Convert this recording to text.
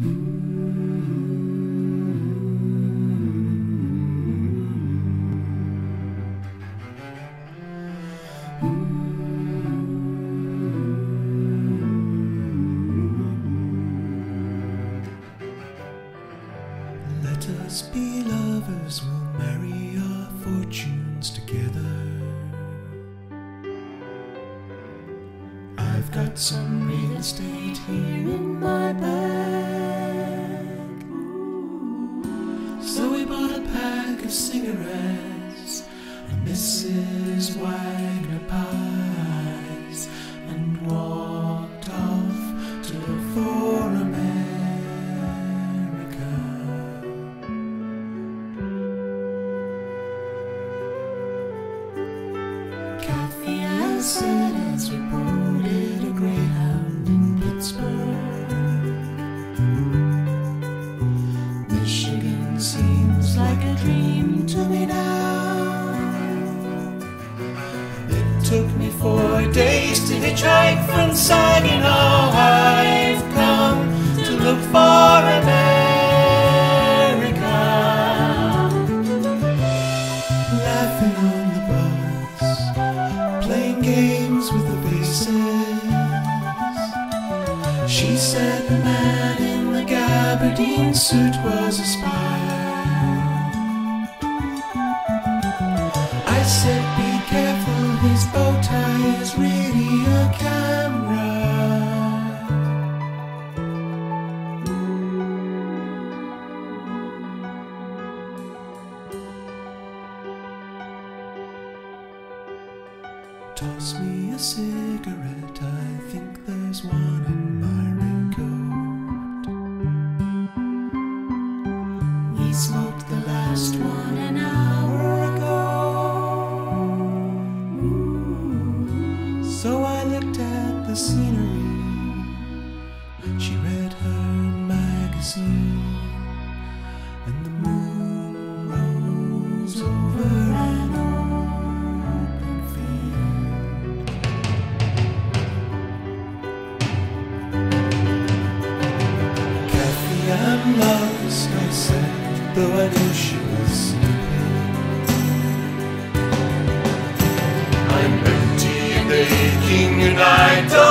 Let us be lovers, we'll marry our fortunes together. I've got some real estate here in my Mrs. Wagner pies and walked off to look for America. Kathy Anson has reported took me four days to hitchhike from Saginaw. I've come to look for America. Laughing on the bus, playing games with the faces. She said the man in the gabardine suit was a spy. I said, Toss me a cigarette, I think there's one in my raincoat. We smoked the last one an hour ago. So I looked at the scenery. She read her magazine, Lost, I said, though I knew she was sleeping. I'm empty and aching, and I don't.